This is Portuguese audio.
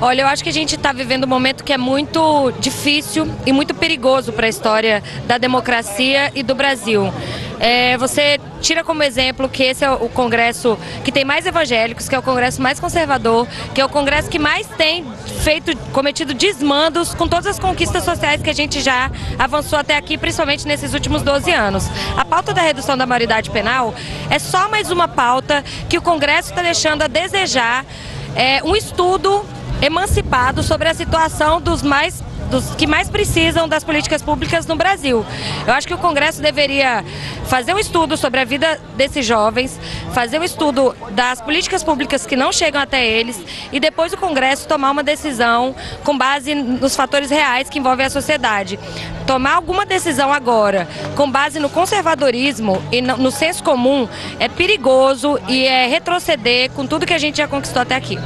Olha, eu acho que a gente está vivendo um momento que é muito difícil e muito perigoso para a história da democracia e do Brasil. É, você tira como exemplo que esse é o Congresso que tem mais evangélicos, que é o Congresso mais conservador, que é o Congresso que mais tem feito, cometido desmandos com todas as conquistas sociais que a gente já avançou até aqui, principalmente nesses últimos 12 anos. A pauta da redução da maioridade penal é só mais uma pauta que o Congresso está deixando a desejar é, um estudo emancipado sobre a situação dos mais dos que mais precisam das políticas públicas no Brasil. Eu acho que o Congresso deveria fazer um estudo sobre a vida desses jovens, fazer um estudo das políticas públicas que não chegam até eles e depois o Congresso tomar uma decisão com base nos fatores reais que envolvem a sociedade. Tomar alguma decisão agora com base no conservadorismo e no senso comum é perigoso e é retroceder com tudo que a gente já conquistou até aqui.